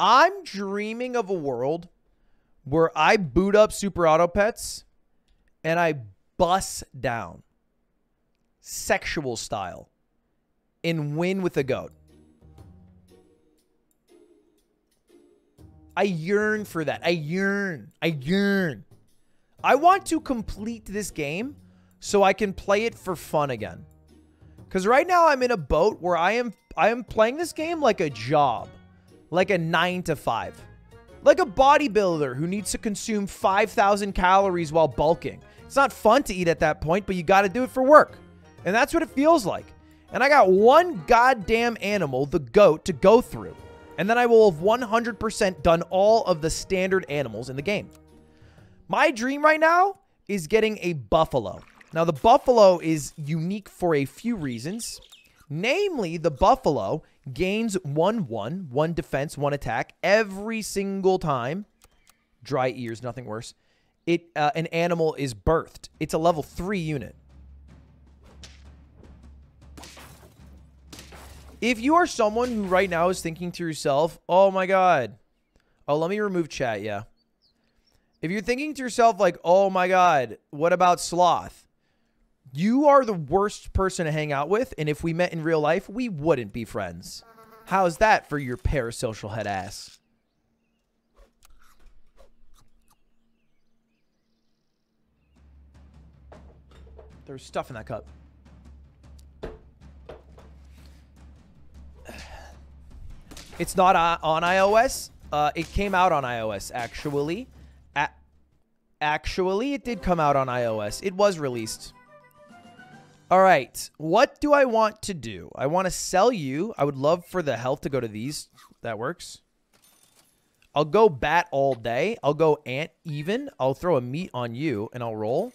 I'm dreaming of a world where I boot up Super Auto Pets and I bust down sexual style and win with a goat. I yearn for that. I yearn. I yearn. I want to complete this game so I can play it for fun again. Cuz right now I'm in a boat where I am I am playing this game like a job, like a 9 to 5. Like a bodybuilder who needs to consume 5,000 calories while bulking. It's not fun to eat at that point, but you got to do it for work. And that's what it feels like. And I got one goddamn animal, the goat, to go through. And then I will have 100% done all of the standard animals in the game. My dream right now is getting a buffalo. Now, the buffalo is unique for a few reasons. Namely, the buffalo gains 1 1, 1 defense, 1 attack every single time. Dry ears, nothing worse. It uh, An animal is birthed. It's a level 3 unit. If you are someone who right now is thinking to yourself, oh my God. Oh, let me remove chat. Yeah. If you're thinking to yourself, like, oh my God, what about Sloth? You are the worst person to hang out with. And if we met in real life, we wouldn't be friends. How's that for your parasocial head ass? There's stuff in that cup. It's not on iOS. Uh, it came out on iOS, actually. A actually, it did come out on iOS. It was released. All right. What do I want to do? I want to sell you. I would love for the health to go to these. That works. I'll go bat all day. I'll go ant even. I'll throw a meat on you, and I'll roll.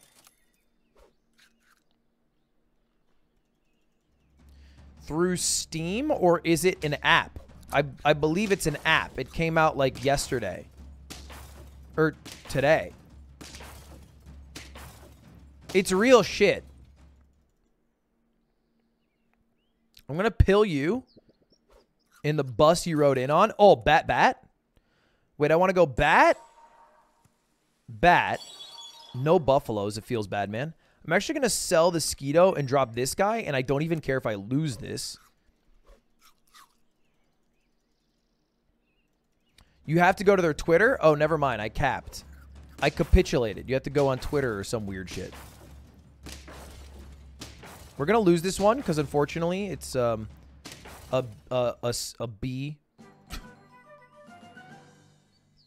Through Steam, or is it an app? I, I believe it's an app. It came out like yesterday. Or today. It's real shit. I'm to pill you in the bus you rode in on. Oh, bat, bat. Wait, I want to go bat. Bat. No buffaloes. It feels bad, man. I'm actually to sell the Skeeto and drop this guy, and I don't even care if I lose this. You have to go to their Twitter? Oh, never mind. I capped. I capitulated. You have to go on Twitter or some weird shit. We're going to lose this one because, unfortunately, it's um, a, a, a, a B.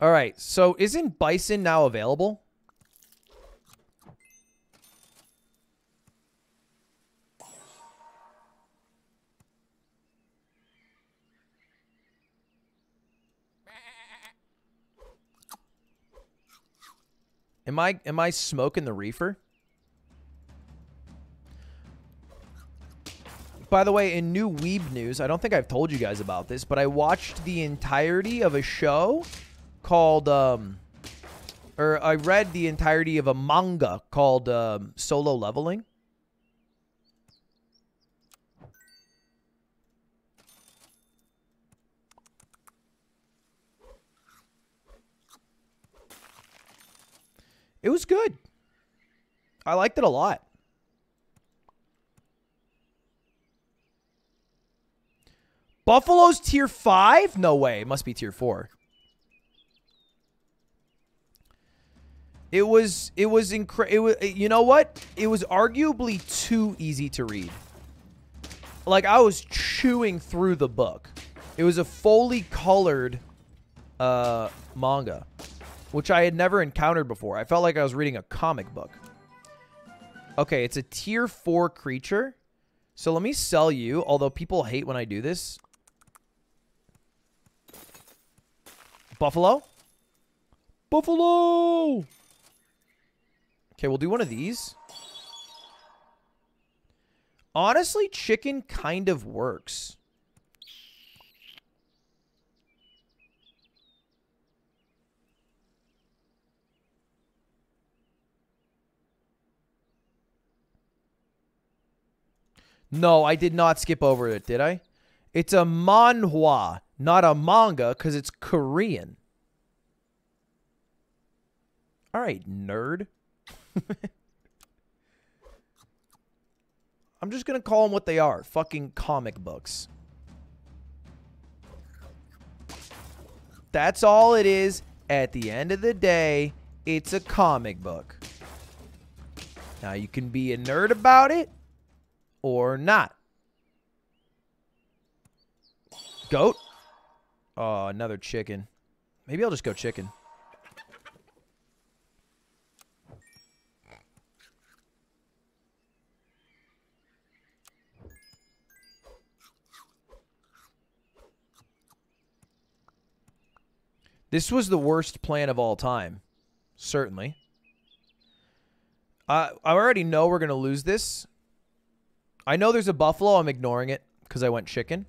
All right. So, isn't Bison now available? Am I am I smoking the reefer? By the way, in new Weeb news, I don't think I've told you guys about this, but I watched the entirety of a show called, um, or I read the entirety of a manga called um, Solo Leveling. It was good. I liked it a lot. Buffalo's tier 5? No way. It must be tier 4. It was it was incredible. You know what? It was arguably too easy to read. Like I was chewing through the book. It was a fully colored uh manga which I had never encountered before. I felt like I was reading a comic book. Okay, it's a tier 4 creature. So let me sell you, although people hate when I do this. Buffalo? Buffalo! Okay, we'll do one of these. Honestly, chicken kind of works. No, I did not skip over it, did I? It's a manhwa. Not a manga because it's Korean. All right, nerd. I'm just going to call them what they are fucking comic books. That's all it is. At the end of the day, it's a comic book. Now, you can be a nerd about it or not. Goat. Oh, another chicken. Maybe I'll just go chicken. This was the worst plan of all time. Certainly. Uh, I already know we're going to lose this. I know there's a buffalo. I'm ignoring it because I went chicken.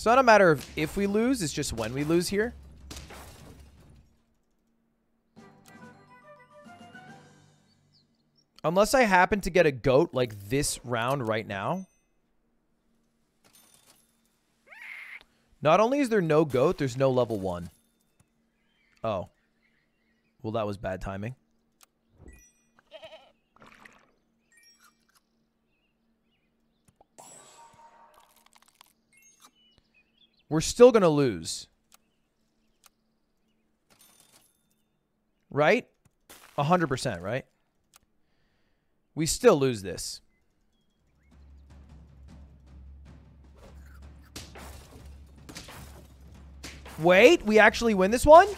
It's not a matter of if we lose. It's just when we lose here. Unless I happen to get a goat like this round right now. Not only is there no goat, there's no level one. Oh. Well, that was bad timing. We're still going to lose. Right? 100%, right? We still lose this. Wait, we actually win this one?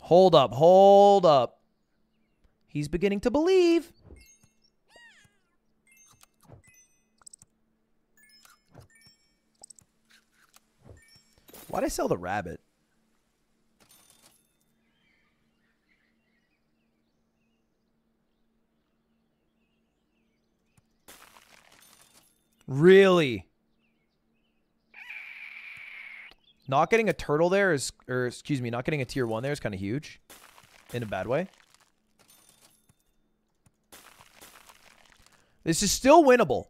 Hold up, hold up. He's beginning to believe. Why'd I sell the rabbit? Really? Not getting a turtle there is, or excuse me, not getting a tier one there is kind of huge. In a bad way. This is still winnable.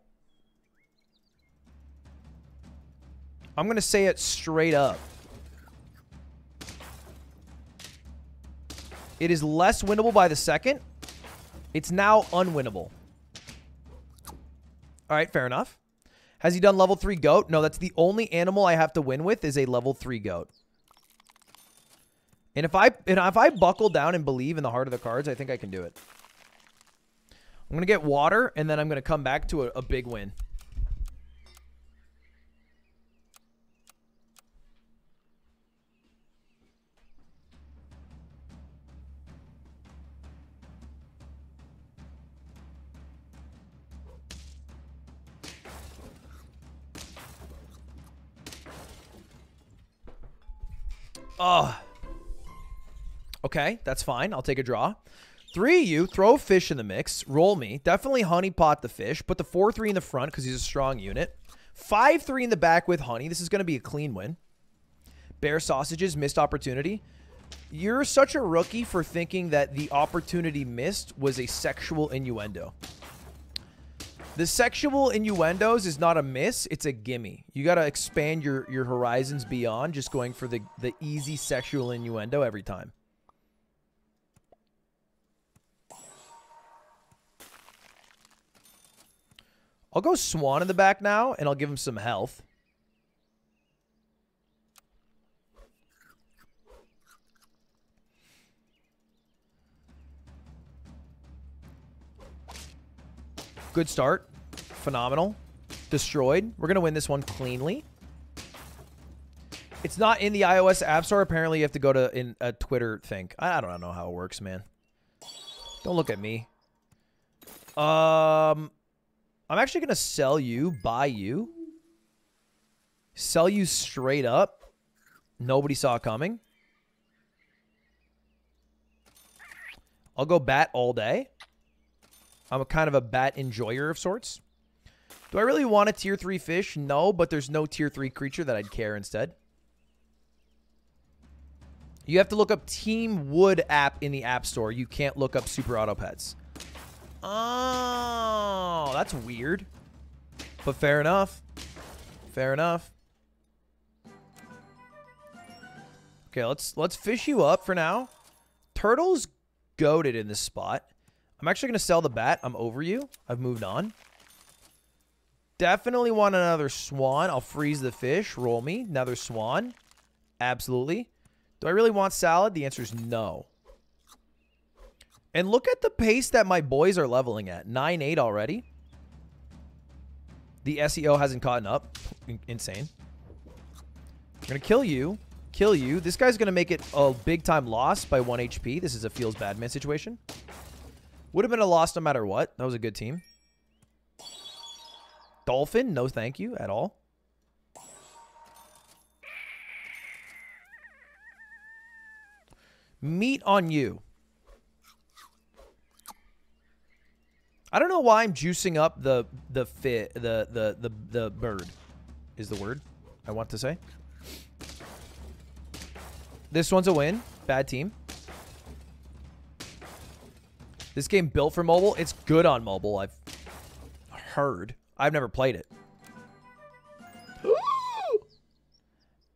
I'm going to say it straight up. It is less winnable by the second. It's now unwinnable. All right, fair enough. Has he done level 3 goat? No, that's the only animal I have to win with is a level 3 goat. And if I and if I buckle down and believe in the heart of the cards, I think I can do it. I'm going to get water, and then I'm going to come back to a, a big win. Oh. Okay, that's fine. I'll take a draw. Three of you, throw fish in the mix. Roll me. Definitely honey pot the fish. Put the 4-3 in the front because he's a strong unit. 5-3 in the back with honey. This is going to be a clean win. Bear sausages, missed opportunity. You're such a rookie for thinking that the opportunity missed was a sexual innuendo. The sexual innuendos is not a miss, it's a gimme. You got to expand your, your horizons beyond just going for the, the easy sexual innuendo every time. I'll go Swan in the back now, and I'll give him some health. Good start. Phenomenal. Destroyed. We're going to win this one cleanly. It's not in the iOS App Store. Apparently, you have to go to in a Twitter thing. I don't know how it works, man. Don't look at me. Um, I'm actually going to sell you, buy you. Sell you straight up. Nobody saw coming. I'll go bat all day. I'm a kind of a bat enjoyer of sorts. Do I really want a tier 3 fish? No, but there's no tier 3 creature that I'd care instead. You have to look up Team Wood app in the App Store. You can't look up Super Auto Pets. Oh, that's weird. But fair enough. Fair enough. Okay, let's let's fish you up for now. Turtle's goaded in this spot. I'm actually going to sell the bat. I'm over you. I've moved on. Definitely want another swan. I'll freeze the fish. Roll me. Another swan. Absolutely. Do I really want salad? The answer is no. And look at the pace that my boys are leveling at. 9-8 already. The SEO hasn't caught up. Insane. I'm going to kill you. Kill you. This guy's going to make it a big-time loss by 1 HP. This is a feels bad man situation. Would have been a loss no matter what. That was a good team. Dolphin, no thank you at all. Meat on you. I don't know why I'm juicing up the the fit the the the the bird is the word I want to say. This one's a win. Bad team. This game built for mobile. It's good on mobile. I've heard. I've never played it.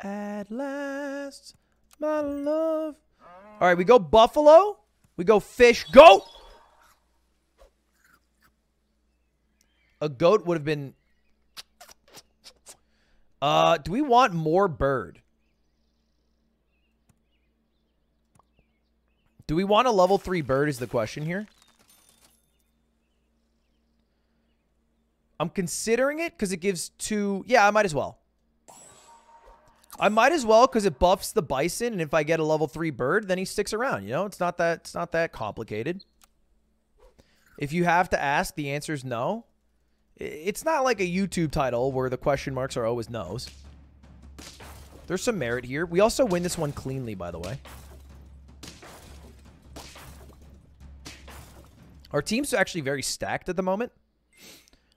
At last, my love. All right, we go buffalo. We go fish. Goat. A goat would have been... Uh, do we want more bird? Do we want a level 3 bird is the question here. I'm considering it because it gives two... Yeah, I might as well. I might as well because it buffs the bison, and if I get a level 3 bird, then he sticks around. You know, it's not that it's not that complicated. If you have to ask, the answer is no. It's not like a YouTube title where the question marks are always no's. There's some merit here. We also win this one cleanly, by the way. Our team's actually very stacked at the moment.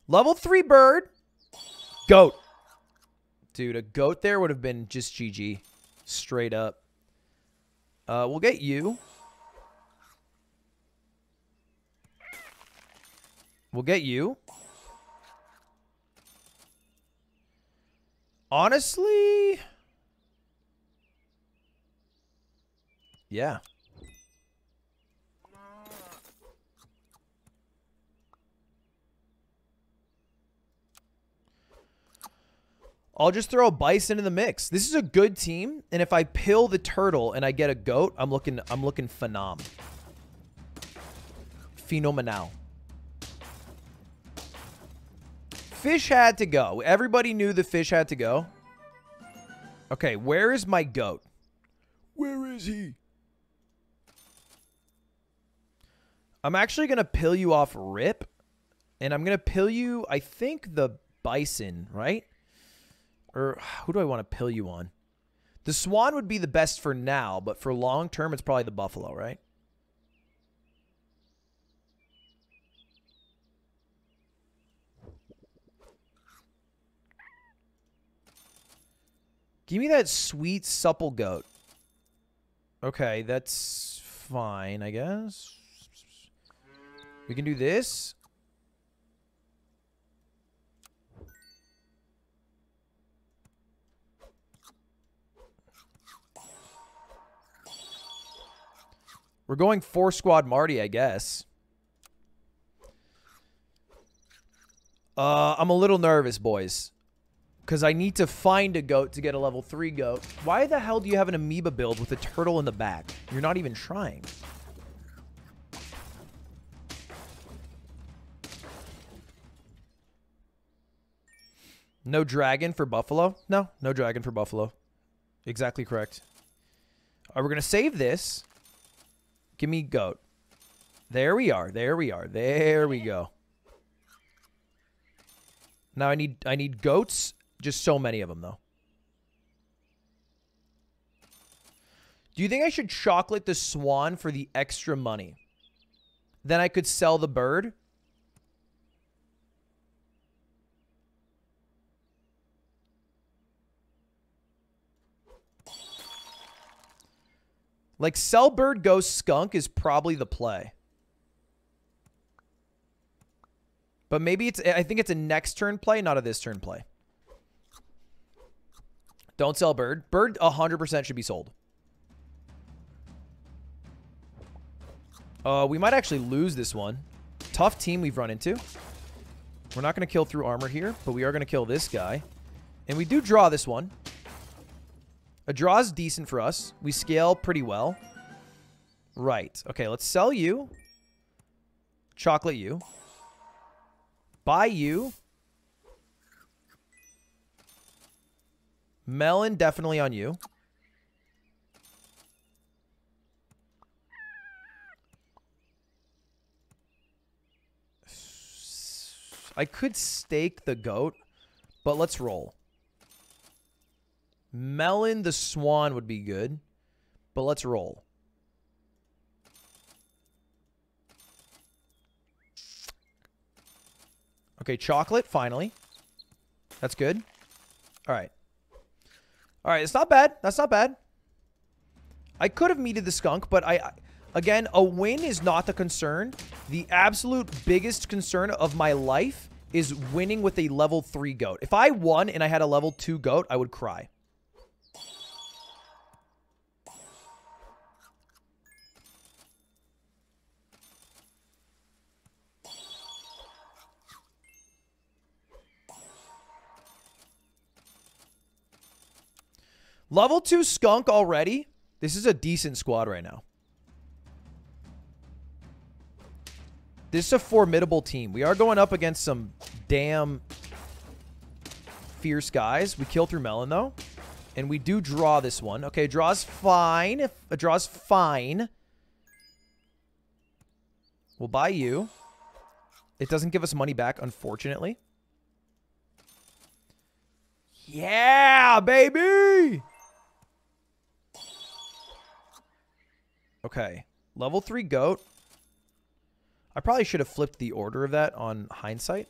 Level 3 bird. Goat. Dude, a goat there would have been just GG. Straight up. Uh, we'll get you. We'll get you. Honestly... Yeah. I'll just throw a bison in the mix. This is a good team, and if I pill the turtle and I get a goat, I'm looking I'm looking phenom. Phenomenal. Fish had to go. Everybody knew the fish had to go. Okay, where is my goat? Where is he? I'm actually going to pill you off rip. And I'm going to pill you, I think, the bison, right? Or who do I want to pill you on? The swan would be the best for now, but for long term, it's probably the buffalo, right? Give me that sweet supple goat. Okay, that's fine, I guess. We can do this. We're going four squad Marty, I guess. Uh, I'm a little nervous, boys. Because I need to find a goat to get a level 3 goat. Why the hell do you have an amoeba build with a turtle in the back? You're not even trying. No dragon for Buffalo? No, no dragon for Buffalo. Exactly correct. All right, we're going to save this. Give me goat. There we are. There we are. There we go. Now I need I need goats. Just so many of them, though. Do you think I should chocolate the swan for the extra money? Then I could sell the bird? Like sell bird go skunk is probably the play. But maybe it's I think it's a next turn play, not a this turn play. Don't sell bird. Bird 100% should be sold. Uh, we might actually lose this one. Tough team we've run into. We're not going to kill through armor here, but we are going to kill this guy. And we do draw this one. A draw is decent for us. We scale pretty well. Right. Okay, let's sell you. Chocolate you. Buy you. Melon definitely on you. I could stake the goat, but let's roll. Melon the swan would be good, but let's roll. Okay, chocolate, finally. That's good. All right. All right, it's not bad. That's not bad. I could have meted the skunk, but I, again, a win is not the concern. The absolute biggest concern of my life is winning with a level 3 goat. If I won and I had a level 2 goat, I would cry. Level 2 Skunk already. This is a decent squad right now. This is a formidable team. We are going up against some damn fierce guys. We kill through Melon, though. And we do draw this one. Okay, draw's fine. A uh, draw's fine. We'll buy you. It doesn't give us money back, unfortunately. Yeah, baby! Okay. Level 3 goat. I probably should have flipped the order of that on hindsight.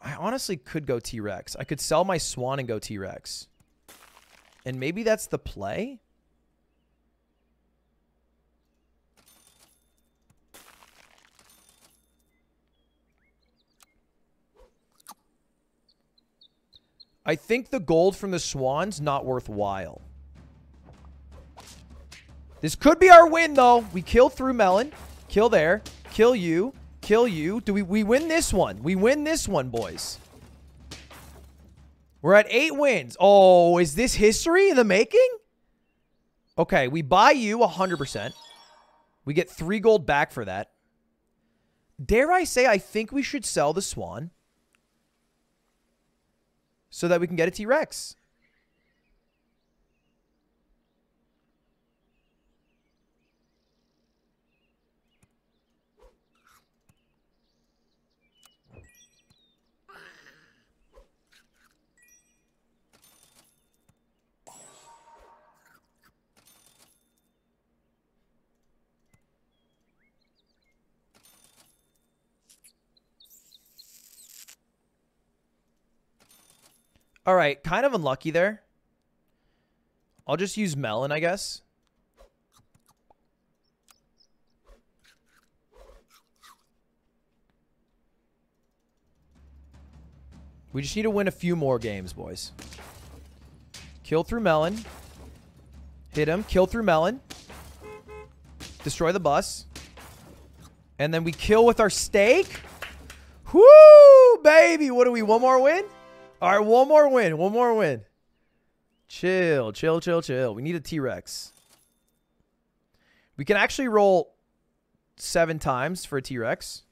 I honestly could go T-Rex. I could sell my Swan and go T-Rex. And maybe that's the play? I think the gold from the Swan's not worthwhile. This could be our win, though. We kill through Melon. Kill there. Kill you. Kill you. Do we, we win this one? We win this one, boys. We're at eight wins. Oh, is this history in the making? Okay, we buy you 100%. We get three gold back for that. Dare I say I think we should sell the Swan so that we can get a T-Rex. All right, kind of unlucky there. I'll just use melon, I guess. We just need to win a few more games, boys. Kill through melon. Hit him. Kill through melon. Destroy the bus. And then we kill with our stake. Whoo, baby. What do we, one more win? All right, one more win. One more win. Chill, chill, chill, chill. We need a T-Rex. We can actually roll seven times for a T-Rex.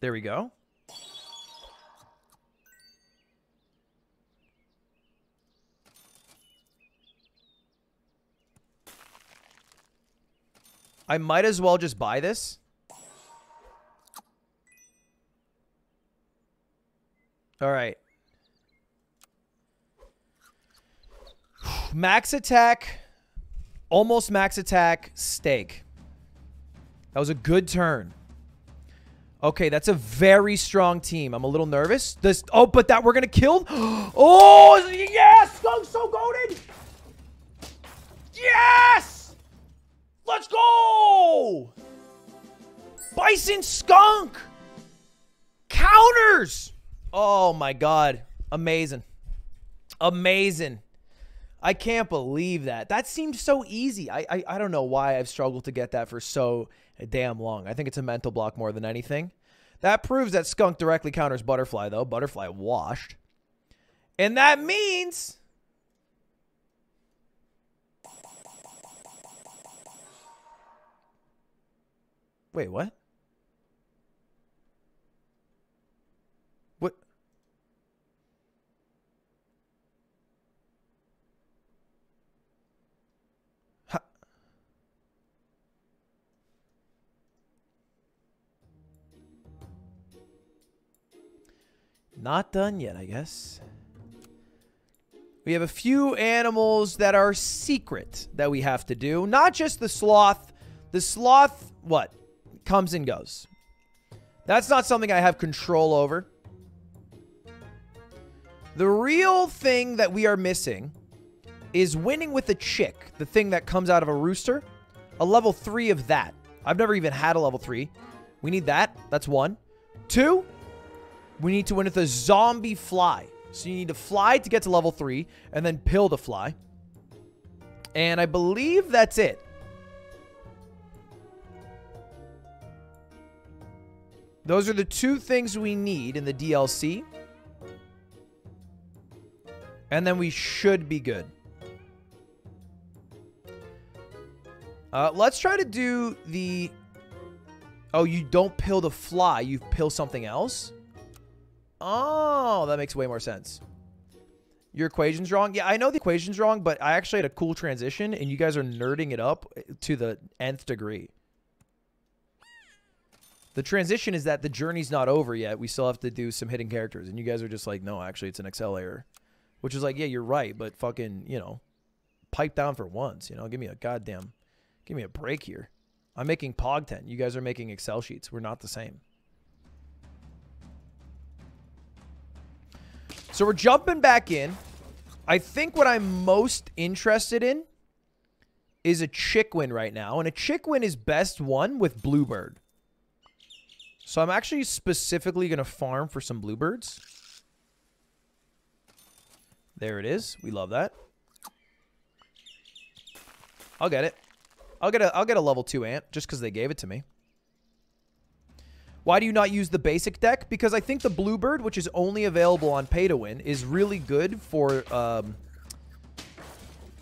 There we go. I might as well just buy this. All right. Max attack. Almost max attack. Stake. That was a good turn. Okay, that's a very strong team. I'm a little nervous. This oh, but that we're gonna kill. Oh yes, Skunk so goaded. Yes, let's go. Bison Skunk counters. Oh my god, amazing, amazing. I can't believe that. That seemed so easy. I, I I don't know why I've struggled to get that for so damn long. I think it's a mental block more than anything. That proves that skunk directly counters butterfly though. Butterfly washed. And that means Wait, what? What? Not done yet, I guess. We have a few animals that are secret that we have to do. Not just the sloth. The sloth, what? Comes and goes. That's not something I have control over. The real thing that we are missing is winning with a chick. The thing that comes out of a rooster. A level 3 of that. I've never even had a level 3. We need that. That's one. Two, we need to win with a zombie fly. So you need to fly to get to level 3, and then pill to fly. And I believe that's it. Those are the two things we need in the DLC. And then we should be good. Uh, let's try to do the... Oh, you don't pill the fly. You pill something else? Oh, that makes way more sense. Your equation's wrong. Yeah, I know the equation's wrong, but I actually had a cool transition, and you guys are nerding it up to the nth degree. The transition is that the journey's not over yet. We still have to do some hidden characters, and you guys are just like, no, actually, it's an Excel error. Which is like, yeah, you're right, but fucking, you know, pipe down for once. You know, give me a goddamn, give me a break here. I'm making Pog 10. You guys are making Excel sheets. We're not the same. So we're jumping back in. I think what I'm most interested in is a chick win right now. And a chick win is best won with Bluebird. So I'm actually specifically going to farm for some Bluebirds. There it is. We love that. I'll get it. I'll get a I'll get a level 2 ant just cuz they gave it to me. Why do you not use the basic deck? Because I think the Bluebird, which is only available on Pay to Win, is really good for um,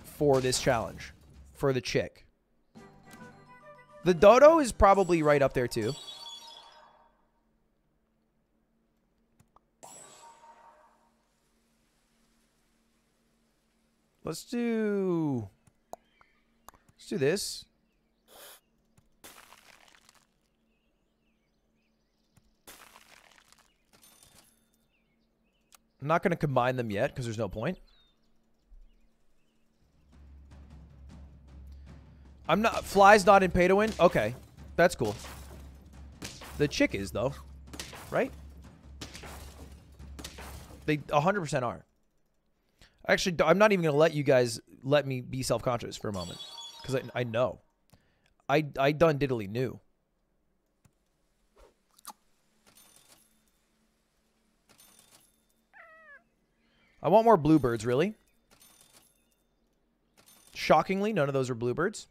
for this challenge, for the chick. The Dodo is probably right up there too. Let's do... Let's do this. I'm not going to combine them yet because there's no point. I'm not... Fly's not in pay to win? Okay. That's cool. The chick is, though. Right? They 100% are. Actually, I'm not even going to let you guys let me be self-conscious for a moment. Because I, I know. I, I done diddly knew. I want more bluebirds, really. Shockingly, none of those are bluebirds.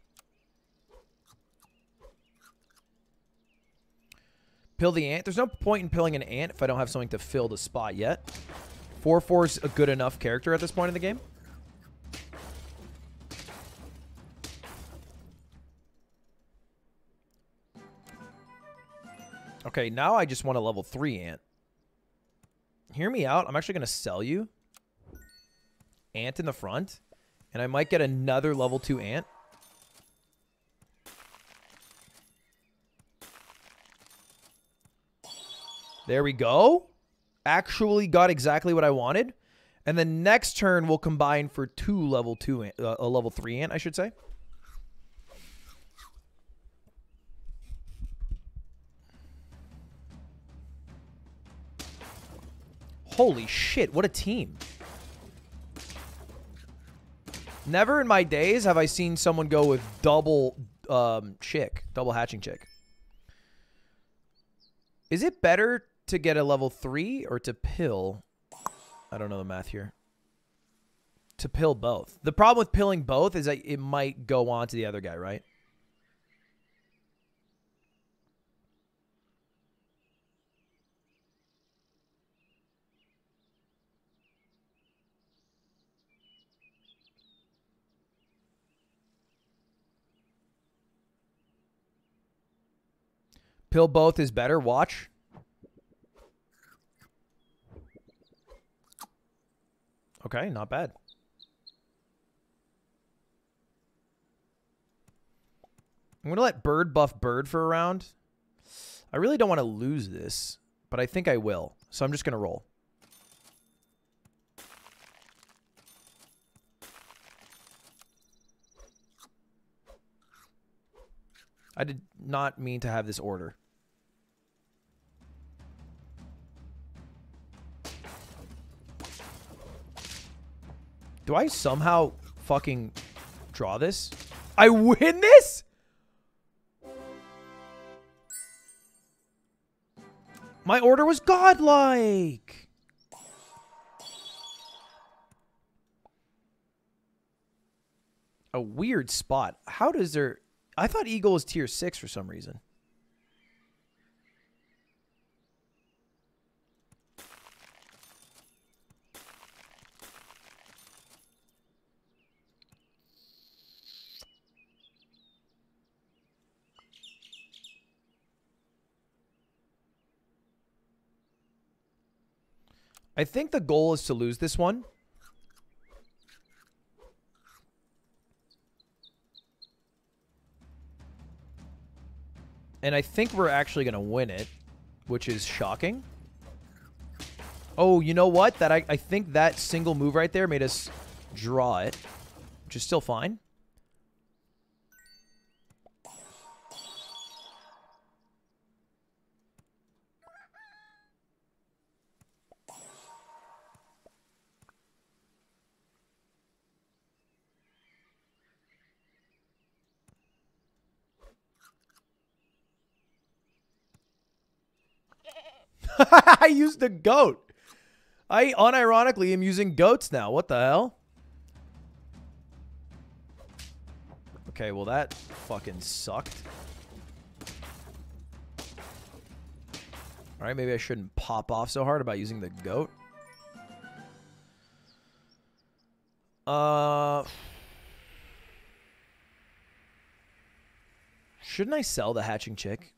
Pill the ant. There's no point in pilling an ant if I don't have something to fill the spot yet. 4-4 is a good enough character at this point in the game. Okay, now I just want a level 3 ant. Hear me out. I'm actually going to sell you ant in the front. And I might get another level 2 ant. There we go. Actually got exactly what I wanted. And the next turn will combine for two level 2 ant, uh, a level 3 ant, I should say. Holy shit, what a team. Never in my days have I seen someone go with double um, chick, double hatching chick. Is it better to get a level 3 or to pill? I don't know the math here. To pill both. The problem with pilling both is that it might go on to the other guy, right? Pill both is better. Watch. Okay, not bad. I'm going to let Bird buff Bird for a round. I really don't want to lose this, but I think I will. So I'm just going to roll. I did not mean to have this order. Do I somehow fucking draw this? I win this? My order was godlike. A weird spot. How does there... I thought Eagle is tier 6 for some reason. I think the goal is to lose this one. And I think we're actually going to win it, which is shocking. Oh, you know what? That I, I think that single move right there made us draw it, which is still fine. I used a goat. I unironically am using goats now. What the hell? Okay, well that fucking sucked. Alright, maybe I shouldn't pop off so hard about using the goat. Uh... Shouldn't I sell the hatching chick?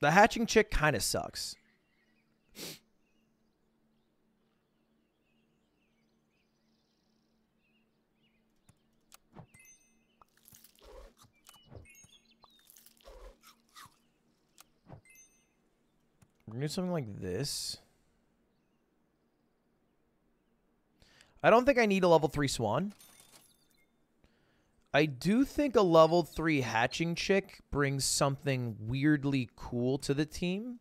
The hatching chick kind of sucks. We're gonna do something like this. I don't think I need a level 3 swan. I do think a level 3 hatching chick brings something weirdly cool to the team.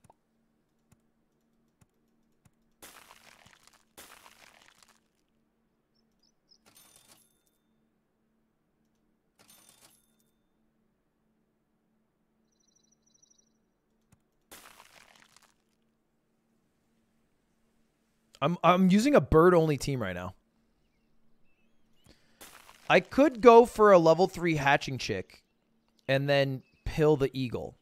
I'm I'm using a bird only team right now. I could go for a level 3 hatching chick and then pill the eagle.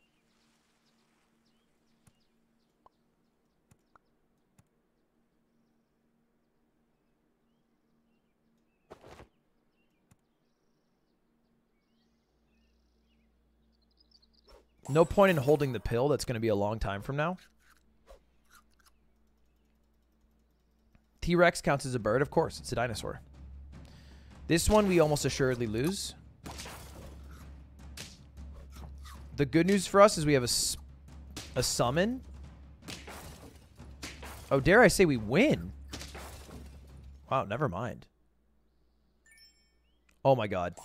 No point in holding the pill. That's going to be a long time from now. T-Rex counts as a bird. Of course, it's a dinosaur. This one we almost assuredly lose. The good news for us is we have a, a summon. Oh, dare I say we win. Wow, never mind. Oh my god.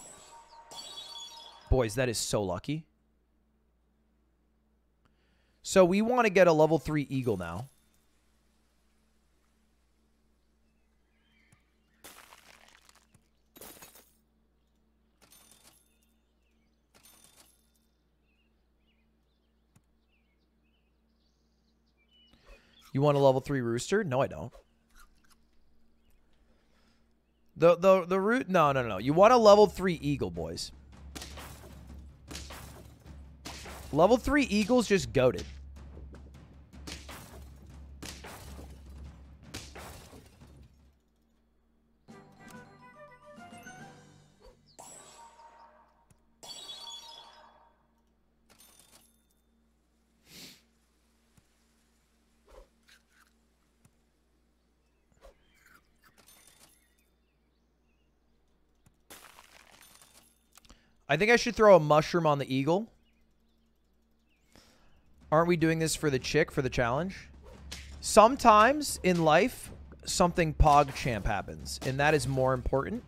Boys, that is so lucky. So we want to get a level 3 eagle now. You want a level 3 rooster? No, I don't. The the the root no no no. You want a level 3 eagle, boys. Level 3 eagles just goaded. I think I should throw a mushroom on the eagle. Aren't we doing this for the chick, for the challenge? Sometimes in life, something pog champ happens, and that is more important.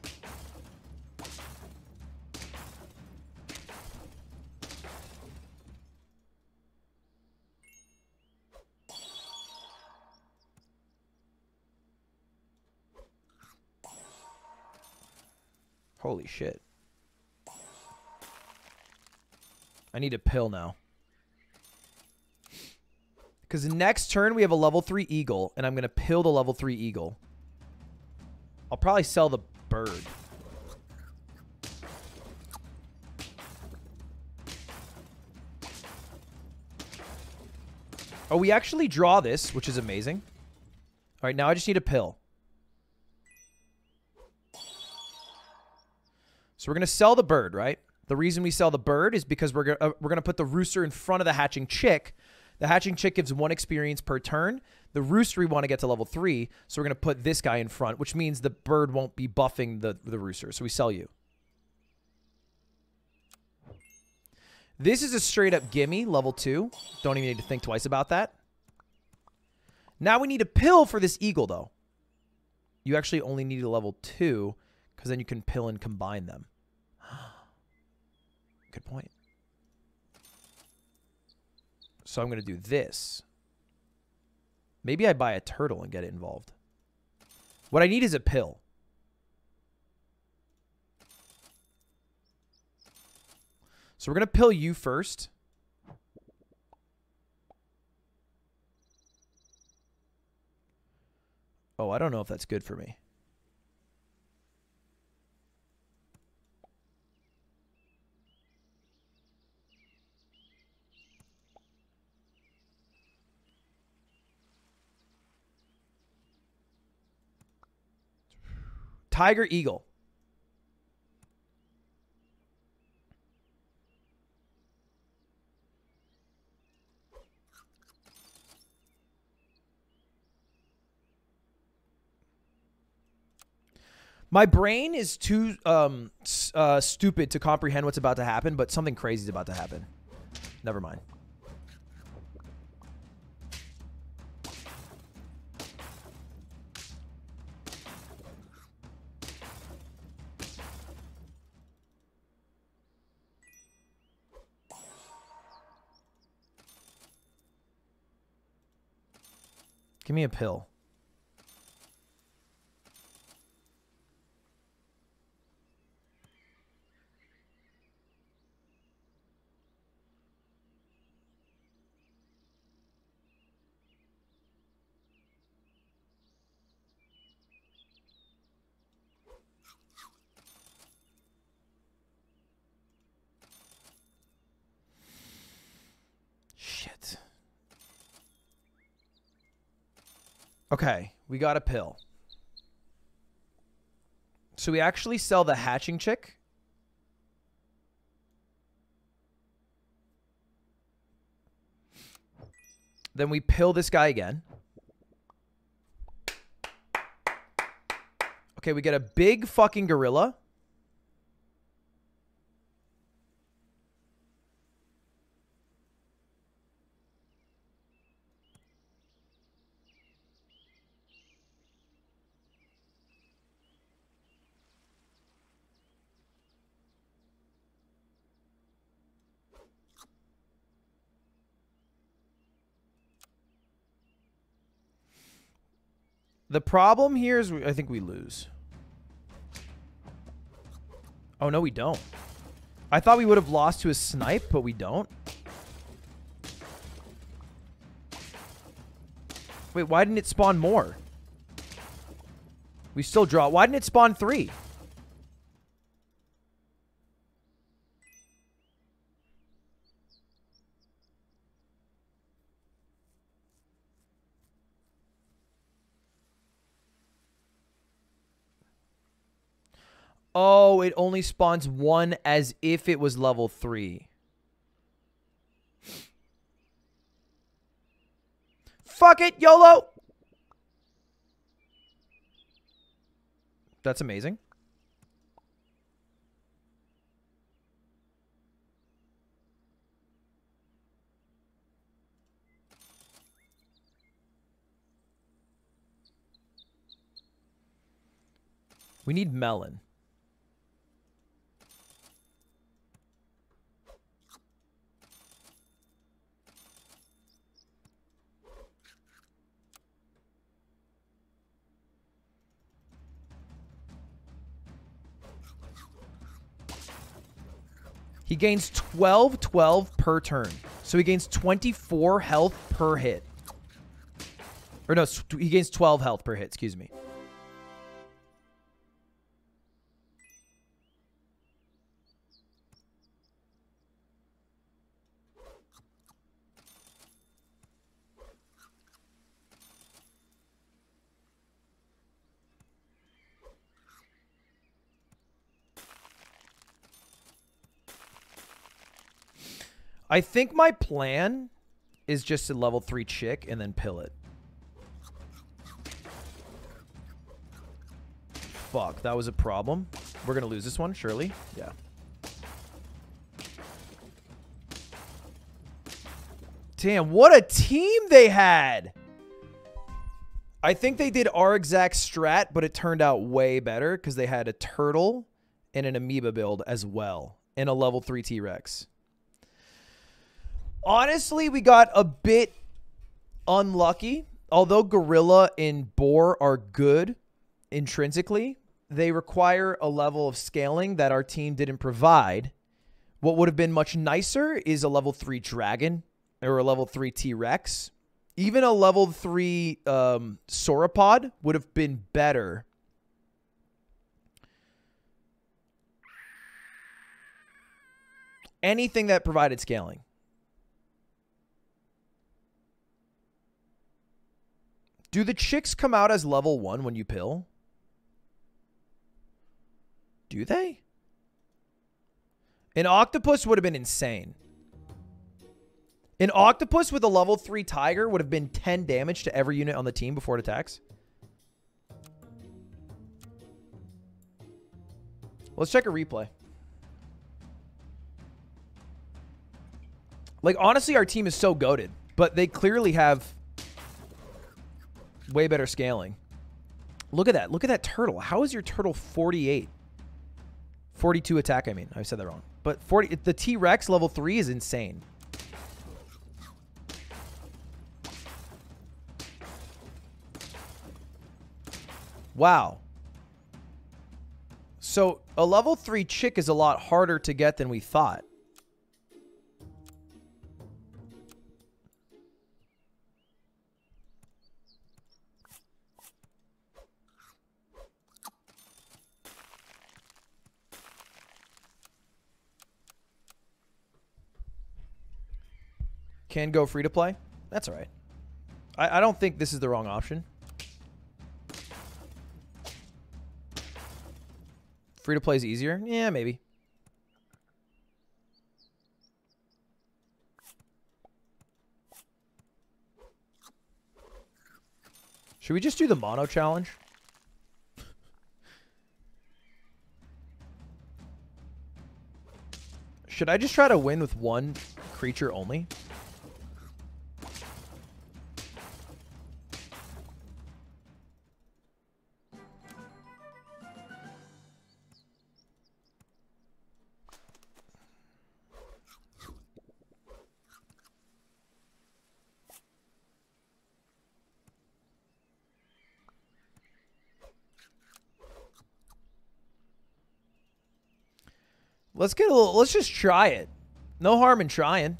Holy shit. I need a pill now. Because next turn we have a level 3 eagle, and I'm going to pill the level 3 eagle. I'll probably sell the bird. Oh, we actually draw this, which is amazing. All right, now I just need a pill. So we're going to sell the bird, right? The reason we sell the bird is because we're, uh, we're going to put the rooster in front of the hatching chick. The hatching chick gives one experience per turn. The rooster we want to get to level three, so we're going to put this guy in front, which means the bird won't be buffing the, the rooster. So we sell you. This is a straight up gimme, level two. Don't even need to think twice about that. Now we need a pill for this eagle, though. You actually only need a level two, because then you can pill and combine them. Good point. So I'm going to do this. Maybe I buy a turtle and get it involved. What I need is a pill. So we're going to pill you first. Oh, I don't know if that's good for me. Tiger Eagle. My brain is too um, uh, stupid to comprehend what's about to happen, but something crazy is about to happen. Never mind. Give me a pill. Okay, we got a pill. So we actually sell the hatching chick. Then we pill this guy again. Okay, we get a big fucking gorilla. The problem here is I think we lose. Oh, no, we don't. I thought we would have lost to a snipe, but we don't. Wait, why didn't it spawn more? We still draw. Why didn't it spawn three? Oh, it only spawns one as if it was level three. Fuck it, YOLO! That's amazing. We need melon. He gains 12, 12 per turn. So he gains 24 health per hit. Or no, he gains 12 health per hit, excuse me. I think my plan is just to level 3 chick and then pill it. Fuck, that was a problem. We're to lose this one, surely. Yeah. Damn, what a team they had! I think they did our exact strat, but it turned out way better because they had a turtle and an amoeba build as well, and a level 3 T-Rex. Honestly, we got a bit unlucky. Although Gorilla and Boar are good intrinsically, they require a level of scaling that our team didn't provide. What would have been much nicer is a level 3 Dragon or a level 3 T-Rex. Even a level 3 um, Sauropod would have been better. Anything that provided scaling. Do the chicks come out as level one when you pill? Do they? An octopus would have been insane. An octopus with a level 3 tiger would have been 10 damage to every unit on the team before it attacks. Let's check a replay. Like, honestly, our team is so goaded, but they clearly have way better scaling. Look at that. Look at that turtle. How is your turtle 48? 42 attack, I mean. I said that wrong. But 40 the T-Rex level 3 is insane. Wow. So a level 3 chick is a lot harder to get than we thought. Can go free to play? That's all right. I, I don't think this is the wrong option. Free to play is easier? Yeah, maybe. Should we just do the mono challenge? Should I just try to win with one creature only? Let's get a little, let's just try it. No harm in trying.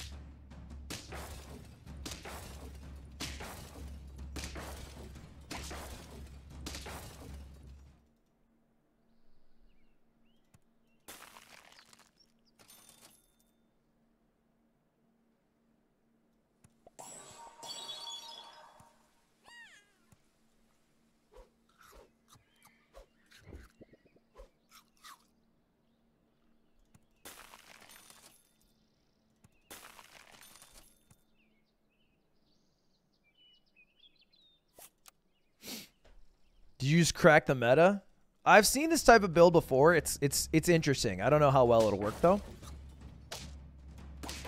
Did you just crack the meta? I've seen this type of build before. It's it's it's interesting. I don't know how well it'll work though.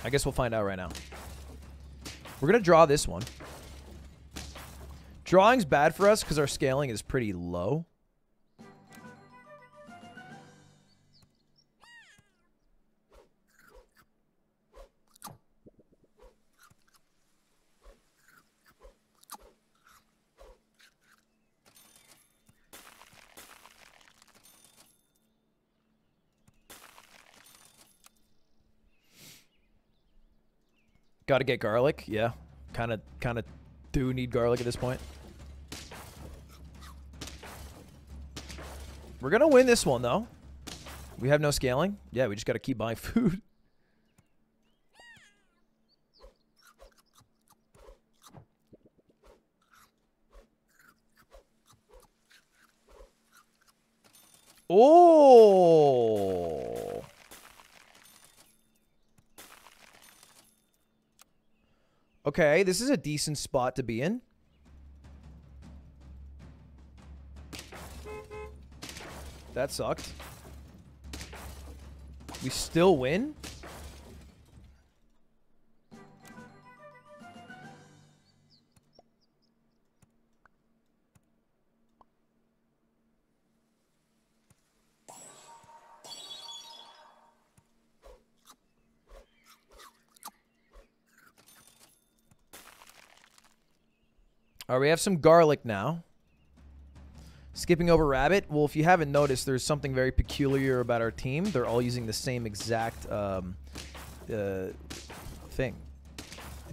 I guess we'll find out right now. We're gonna draw this one. Drawing's bad for us because our scaling is pretty low. Got to get garlic. Yeah. Kind of kind of do need garlic at this point. We're to win this one, though. We have no scaling. Yeah, we just got to keep buying food. Oh! Okay, this is a decent spot to be in. That sucked. We still win? Right, we have some garlic now. Skipping over rabbit. Well, if you haven't noticed, there's something very peculiar about our team. They're all using the same exact um, uh, thing.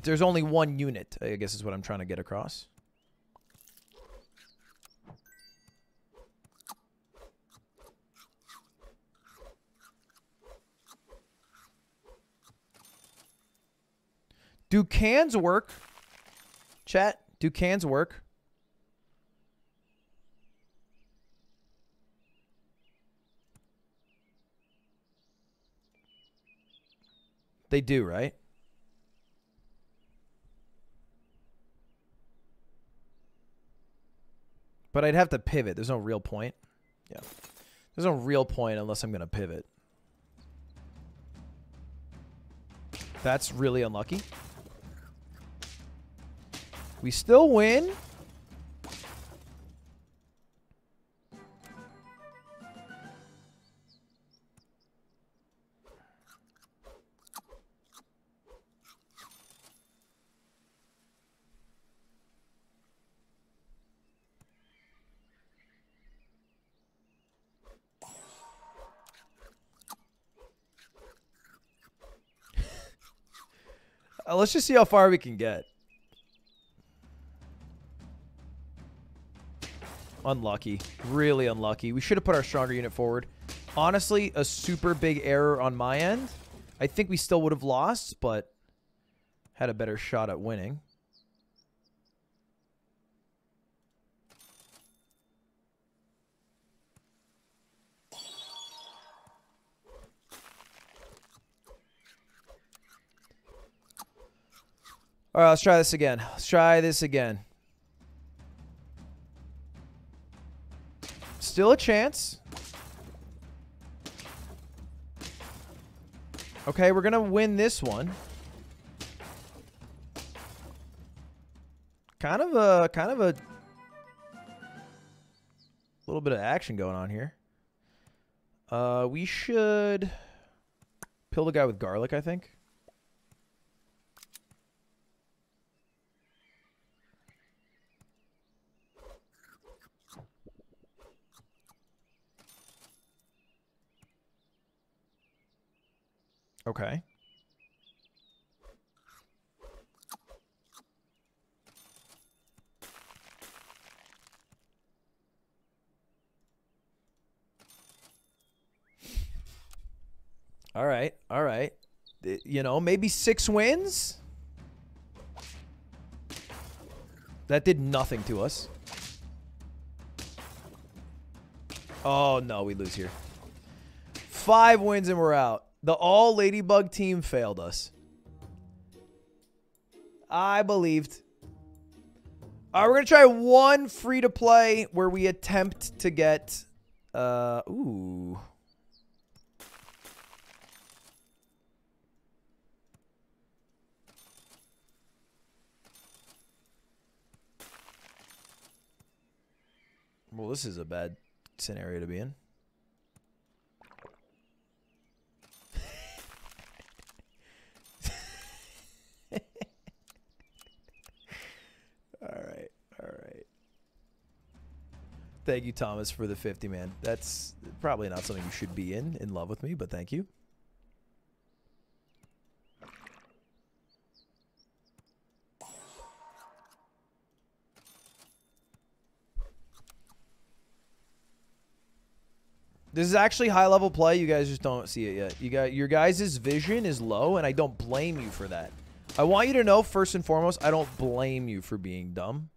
There's only one unit, I guess is what I'm trying to get across. Do cans work? Chat? Do cans work? They do, right? But I'd have to pivot. There's no real point. Yeah. There's no real point unless I'm going to pivot. That's really unlucky. We still win. Uh, let's just see how far we can get. Unlucky. Really unlucky. We should have put our stronger unit forward. Honestly, a super big error on my end. I think we still would have lost, but had a better shot at winning. All right, let's try this again. Let's try this again. Still a chance. Okay, we're going to win this one. Kind of a kind of a little bit of action going on here. Uh we should pill the guy with garlic, I think. Okay. All right. All right. You know, maybe six wins? That did nothing to us. Oh, no. We lose here. Five wins and we're out. The all Ladybug team failed us. I believed. All right, we're going to try one free to play where we attempt to get. Uh, ooh. Well, this is a bad scenario to be in. all right, all right. Thank you, Thomas, for the 50, man. That's probably not something you should be in, in love with me, but thank you. This is actually high level play. You guys just don't see it yet. You got your guys' vision is low, and I don't blame you for that. I want you to know first and foremost, I don't blame you for being dumb.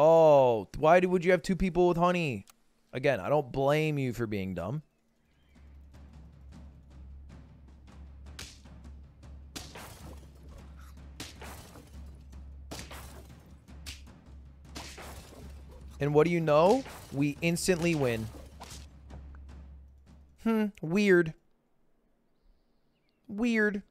Oh, why would you have two people with honey? Again, I don't blame you for being dumb. And what do you know? We instantly win. Hmm, weird. Weird.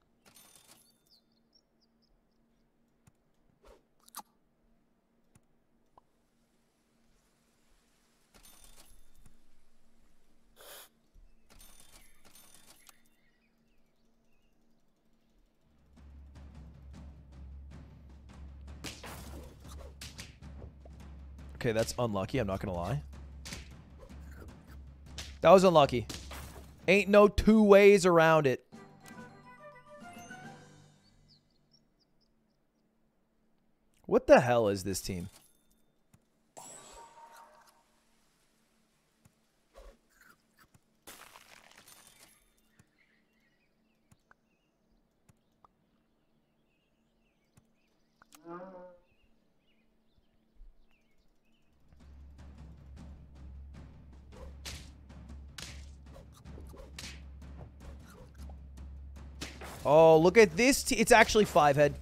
Okay, that's unlucky. I'm not going to lie. That was unlucky. Ain't no two ways around it. What the hell is this team? Look at this. it's actually five head.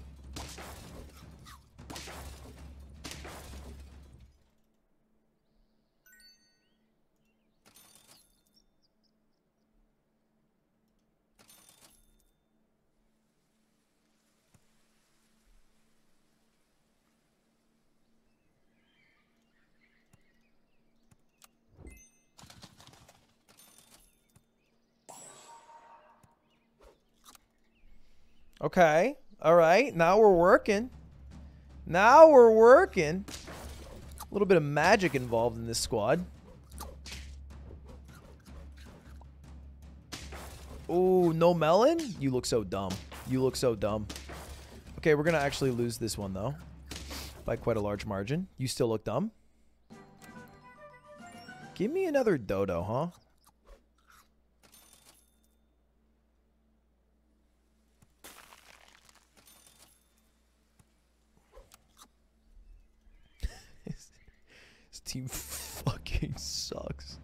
Okay. All right. Now we're working. Now we're working. A little bit of magic involved in this squad. Ooh, no melon? You look so dumb. You look so dumb. Okay, we're going to actually lose this one, though. By quite a large margin. You still look dumb. Give me another dodo, huh? Team fucking sucks.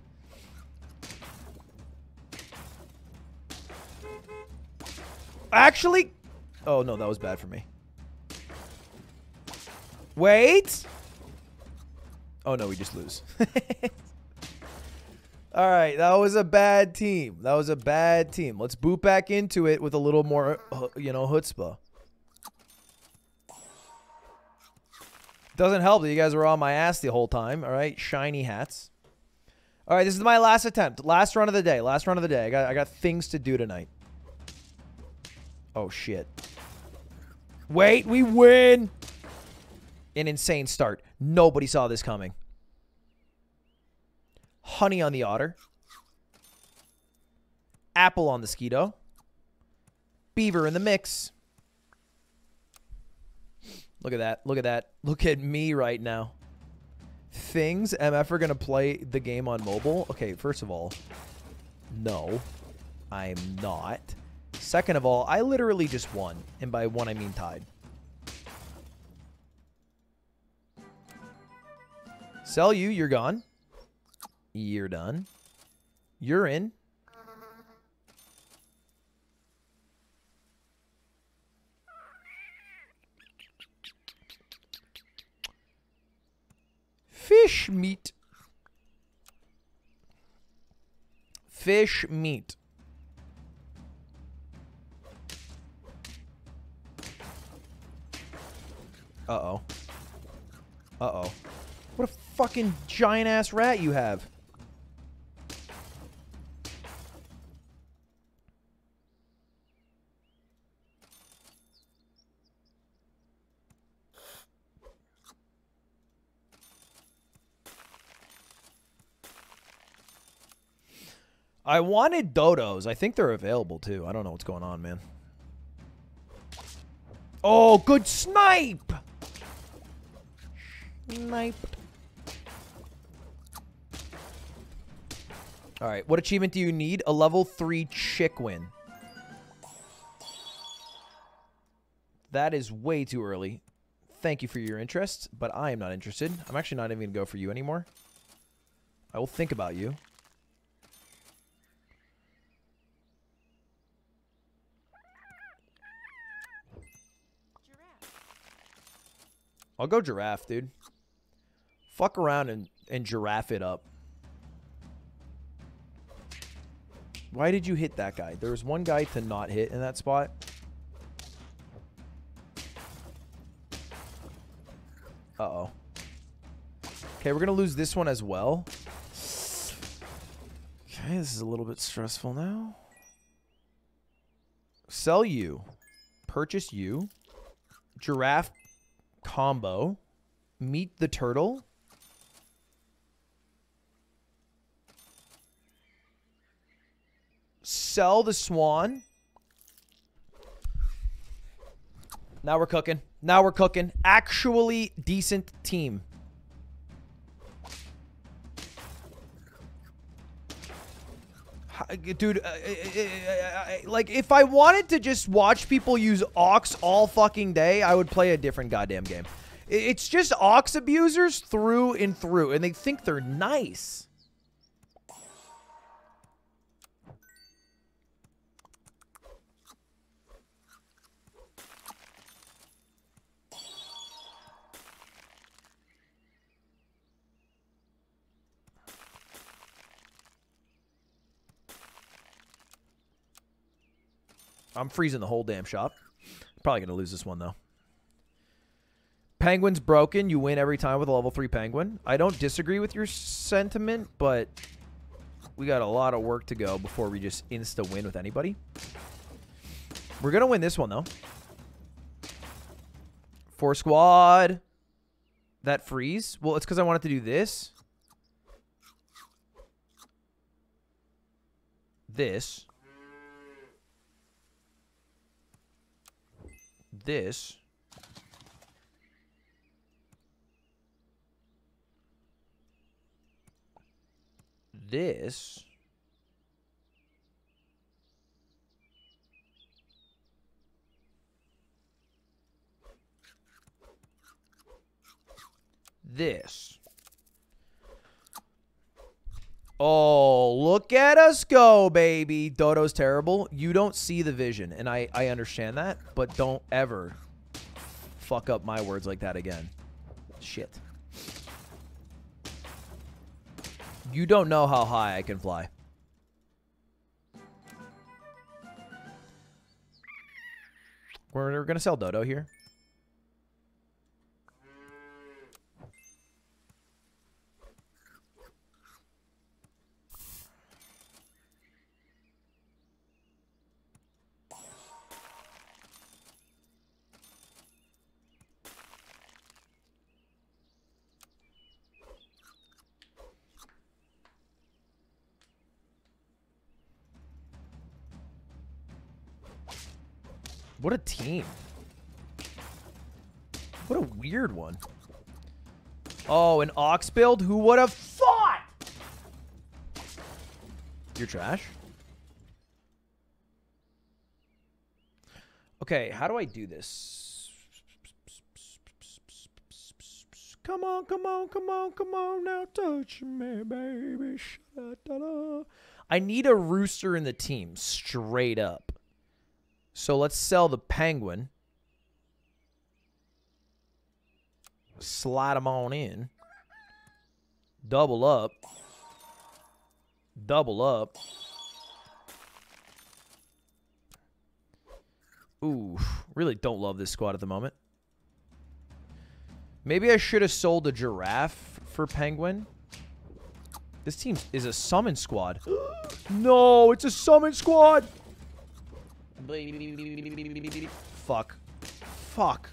Actually, oh no, that was bad for me. Wait. Oh no, we just lose. All right, that was a bad team. That was a bad team. Let's boot back into it with a little more, uh, you know, chutzpah. Doesn't help that you guys were on my ass the whole time. All right, shiny hats. All right, this is my last attempt. Last run of the day. Last run of the day. I got I got things to do tonight. Oh shit. Wait, we win. An insane start. Nobody saw this coming. Honey on the otter. Apple on the skeeto. Beaver in the mix. Look at that. Look at that. Look at me right now. Things MF are going to play the game on mobile? Okay, first of all, no, I'm not. Second of all, I literally just won. And by won, I mean tied. Sell you, you're gone. You're done. You're in. Fish meat. Fish meat. Uh-oh. Uh-oh. What a fucking giant-ass rat you have. I wanted dodos. I think they're available too. I don't know what's going on, man. Oh, good snipe! Snipe. All right, what achievement do you need? A level 3 chick win. That is way too early. Thank you for your interest, but I am not interested. I'm actually not even going to go for you anymore. I will think about you. I'll go giraffe, dude. Fuck around and, and giraffe it up. Why did you hit that guy? There was one guy to not hit in that spot. Uh-oh. Okay, we're going to lose this one as well. Okay, this is a little bit stressful now. Sell you. Purchase you. Giraffe combo. Meet the turtle. Sell the swan. Now we're cooking. Now we're cooking. Actually decent team. Dude, uh, uh, uh, like, if I wanted to just watch people use Ox all fucking day, I would play a different goddamn game. It's just Ox abusers through and through, and they think they're nice. I'm freezing the whole damn shop. Probably going to lose this one, though. Penguin's broken. You win every time with a level 3 penguin. I don't disagree with your sentiment, but we got a lot of work to go before we just insta-win with anybody. We're going to win this one, though. Four squad. That freeze? Well, it's because I wanted to do this. This. This. This. This. Oh, look at us go, baby. Dodo's terrible. You don't see the vision, and I, I understand that, but don't ever fuck up my words like that again. Shit. You don't know how high I can fly. We're, we're going to sell Dodo here. What a team. What a weird one. Oh, an ox build? Who would have thought? You're trash? Okay, how do I do this? Come on, come on, come on, come on now, touch me, baby. I need a rooster in the team, straight up. So let's sell the penguin. Slide them on in. Double up. Double up. Ooh, really don't love this squad at the moment. Maybe I should have sold a giraffe for Penguin. This team is a summon squad. no, it's a summon squad. Fuck. Fuck.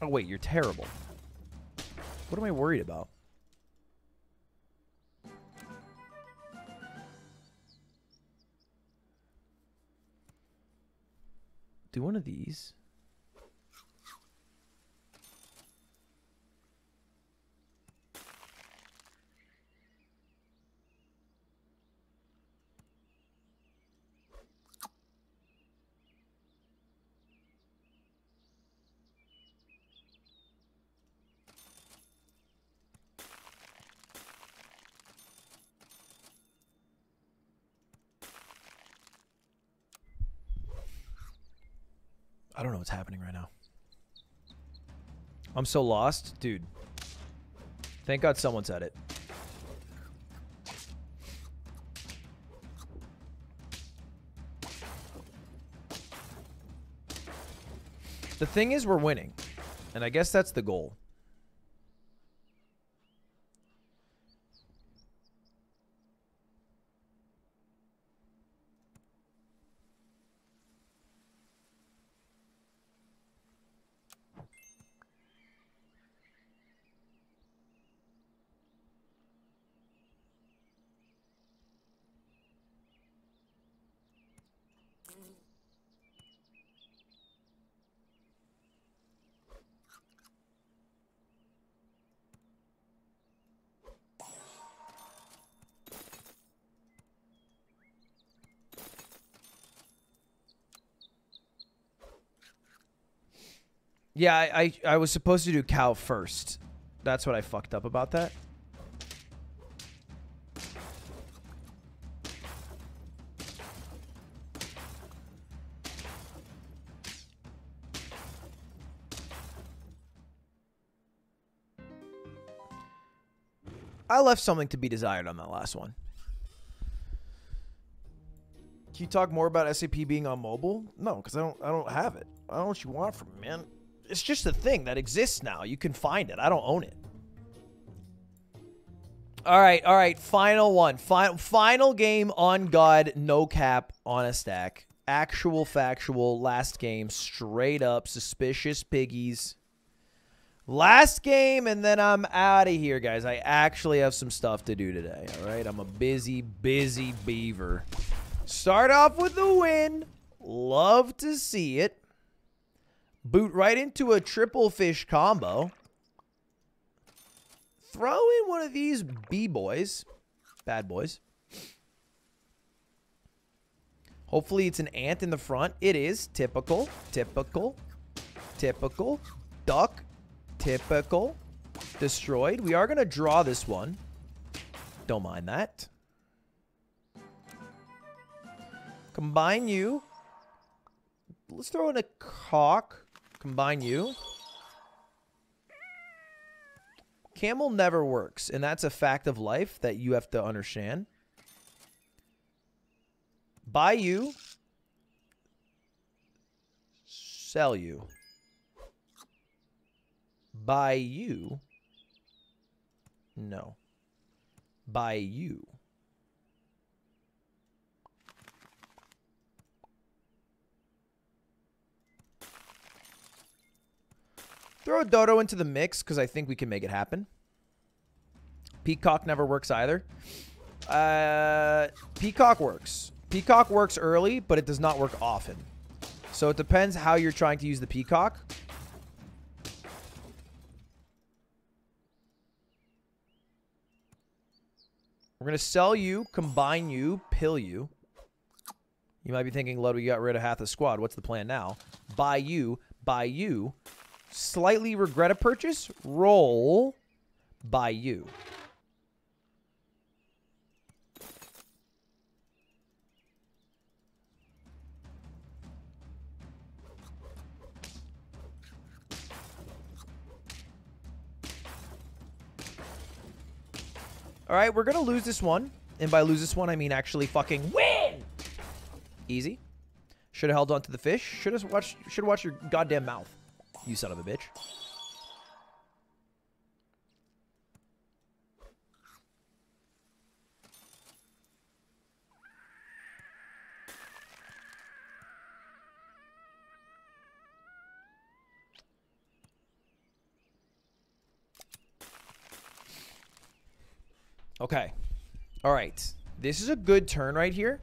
Oh, wait, you're terrible. What am I worried about? Do one of these. I don't know what's happening right now. I'm so lost. Dude. Thank God someone said it. The thing is, we're winning. And I guess that's the goal. Yeah, I, I, I was supposed to do cow first. That's what I fucked up about that. I left something to be desired on that last one. Can you talk more about SAP being on mobile? No, because I don't I don't have it. I don't know what you want from me, man it's just a thing that exists now. You can find it. I don't own it. All right, all right. Final one. Final final game on God, no cap on a stack. Actual factual last game, straight up suspicious piggies. Last game, and then I'm out of here, guys. I actually have some stuff to do today. All right, I'm a busy, busy beaver. Start off with a win. Love to see it. Boot right into a triple fish combo. Throw in one of these B-boys. Bad boys. Hopefully it's an ant in the front. It is. Typical. Typical. Typical. Duck. Typical. Destroyed. We are going to draw this one. Don't mind that. Combine you. Let's throw in a cock. Combine you. Camel never works, and that's a fact of life that you have to understand. Buy you. Sell you. Buy you. No. Buy you. Throw a Dodo into the mix because I think we can make it happen. Peacock never works either. Uh, Peacock works. Peacock works early, but it does not work often. So it depends how you're trying to use the Peacock. We're going to sell you, combine you, pill you. You might be thinking, Ludwig got rid of half the squad. What's the plan now? Buy you, buy you, Slightly regret a purchase. Roll by you. All right, we're going to lose this one. And by lose this one, I mean actually fucking win! Easy. Should have held on to the fish. Should have watched, should watch your goddamn mouth. You son of a bitch. Okay. All right. This is a good turn right here.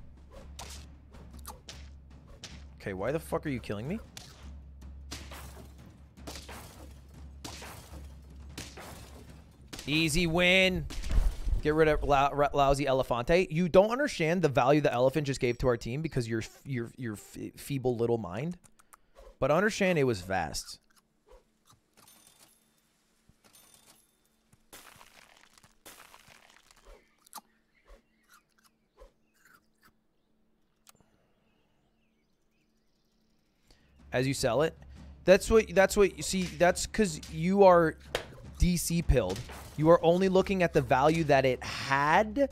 Okay, why the fuck are you killing me? Easy win. Get rid of lousy Elefante. You don't understand the value the elephant just gave to our team because your your your feeble little mind. But understand it was vast. as you sell it. That's what that's what you see. That's because you are DC pilled. You are only looking at the value that it had,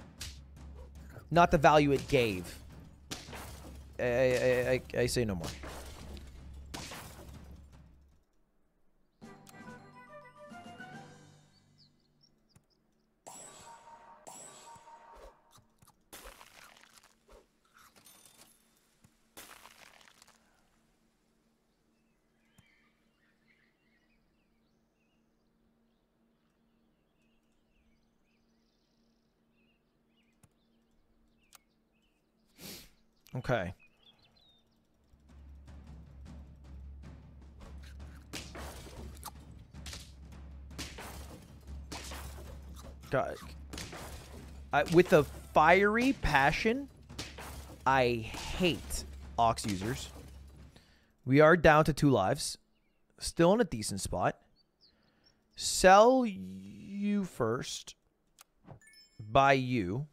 not the value it gave. I, I, I, I say no more. Okay. God. I, with a fiery passion, I hate Ox users. We are down to two lives. Still in a decent spot. Sell you first. Buy you.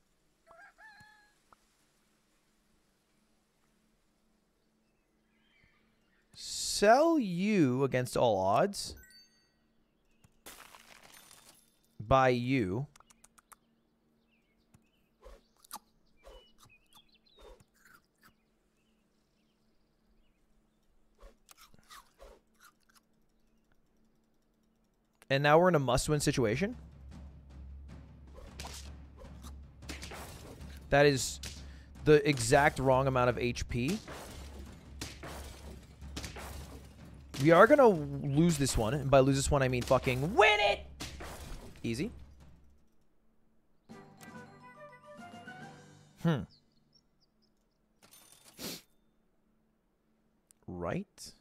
Sell you against all odds. Buy you. And now we're in a must-win situation. That is the exact wrong amount of HP. We are to lose this one. And by lose this one, I mean fucking win it. Easy. Hmm. Right.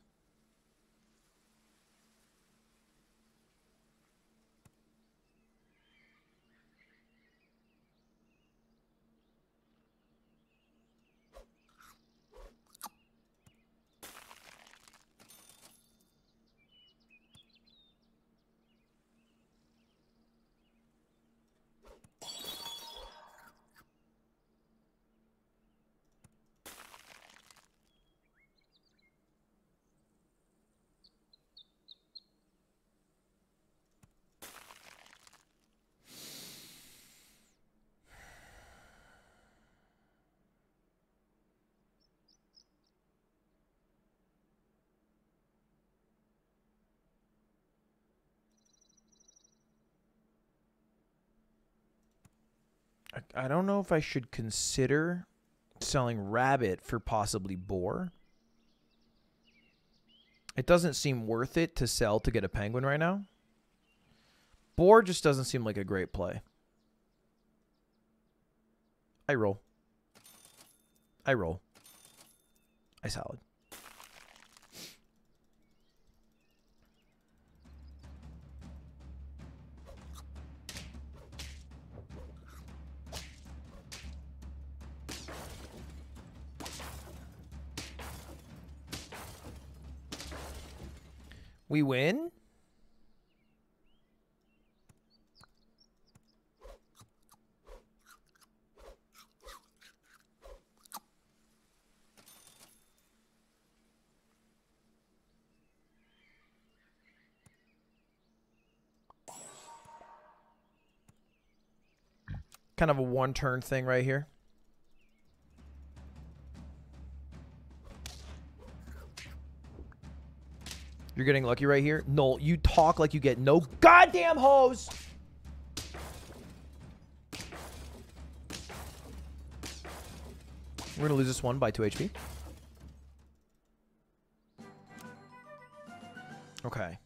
I, I don't know if I should consider selling rabbit for possibly boar. It doesn't seem worth it to sell to get a penguin right now. Boar just doesn't seem like a great play. I roll. I roll. I salad. We win? Kind of a one-turn thing right here. You're getting lucky right here. No, you talk like you get no goddamn hose. We're to lose this one by 2 HP. Okay.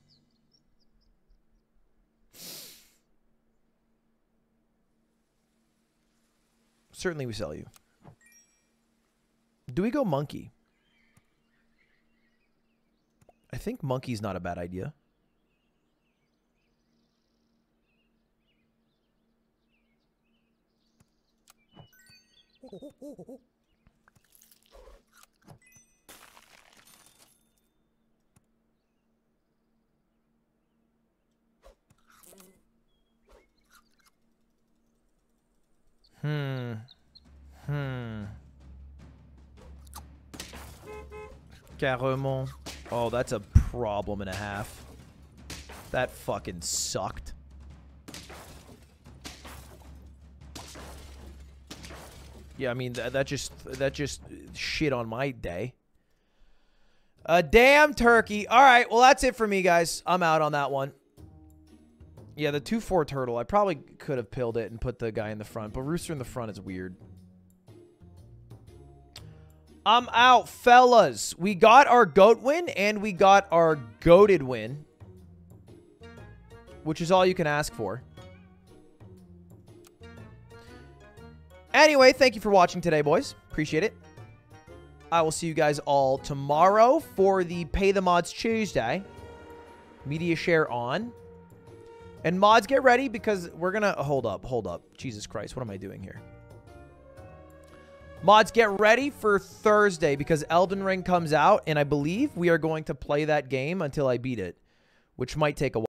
Certainly we sell you. Do we go monkey? I think monkey's not a bad idea. Hmm. Hmm. Carrément. Oh, that's a problem and a half. That fucking sucked. Yeah, I mean that, that just that just shit on my day. A damn turkey. All right, well that's it for me, guys. I'm out on that one. Yeah, the 2-4 turtle. I probably could have pilled it and put the guy in the front, but rooster in the front is weird. I'm out, fellas. We got our goat win and we got our goaded win. Which is all you can ask for. Anyway, thank you for watching today, boys. Appreciate it. I will see you guys all tomorrow for the Pay the Mods Tuesday. Media share on. And mods, get ready because we're going to... Hold up, hold up. Jesus Christ, what am I doing here? Mods, get ready for Thursday because Elden Ring comes out, and I believe we are going to play that game until I beat it, which might take a while.